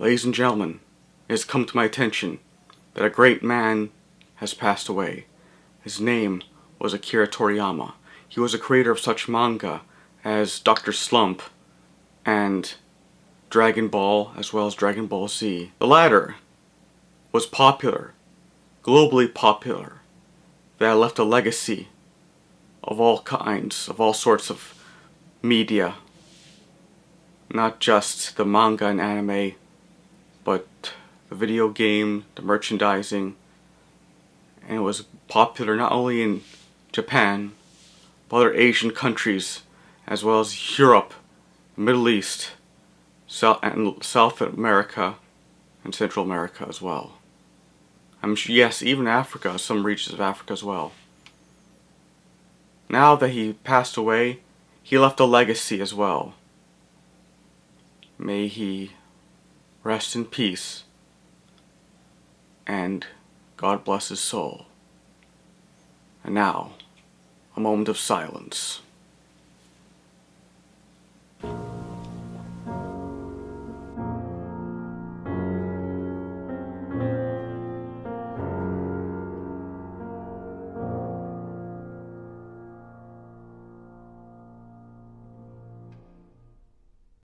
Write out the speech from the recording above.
Ladies and gentlemen, it has come to my attention that a great man has passed away. His name was Akira Toriyama. He was a creator of such manga as Dr. Slump and Dragon Ball as well as Dragon Ball Z. The latter was popular, globally popular, that left a legacy of all kinds, of all sorts of media. Not just the manga and anime, but the video game, the merchandising, and it was popular not only in Japan, but other Asian countries, as well as Europe, Middle East, South, and South America, and Central America as well. I'm sure, yes, even Africa, some regions of Africa as well. Now that he passed away, he left a legacy as well. May he rest in peace and God bless his soul. And now, a moment of silence.